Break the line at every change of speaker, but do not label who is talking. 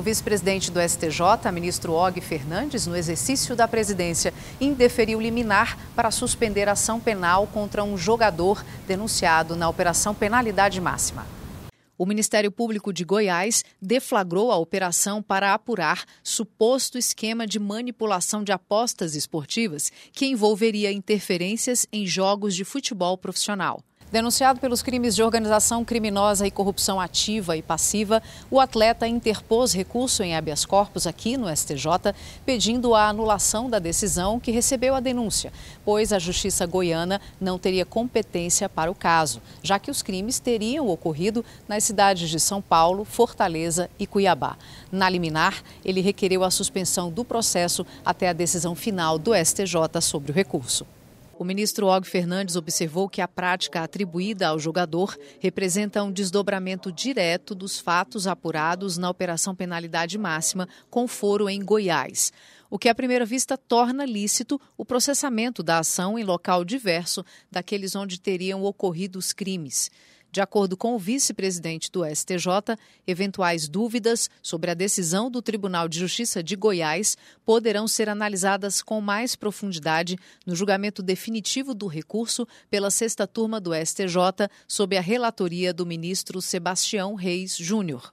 O vice-presidente do STJ, ministro Og Fernandes, no exercício da presidência, indeferiu liminar para suspender ação penal contra um jogador denunciado na Operação Penalidade Máxima. O Ministério Público de Goiás deflagrou a operação para apurar suposto esquema de manipulação de apostas esportivas que envolveria interferências em jogos de futebol profissional. Denunciado pelos crimes de organização criminosa e corrupção ativa e passiva, o atleta interpôs recurso em habeas corpus aqui no STJ, pedindo a anulação da decisão que recebeu a denúncia, pois a Justiça goiana não teria competência para o caso, já que os crimes teriam ocorrido nas cidades de São Paulo, Fortaleza e Cuiabá. Na liminar, ele requereu a suspensão do processo até a decisão final do STJ sobre o recurso. O ministro Og Fernandes observou que a prática atribuída ao jogador representa um desdobramento direto dos fatos apurados na Operação Penalidade Máxima com foro em Goiás o que à primeira vista torna lícito o processamento da ação em local diverso daqueles onde teriam ocorrido os crimes. De acordo com o vice-presidente do STJ, eventuais dúvidas sobre a decisão do Tribunal de Justiça de Goiás poderão ser analisadas com mais profundidade no julgamento definitivo do recurso pela sexta turma do STJ, sob a relatoria do ministro Sebastião Reis Júnior.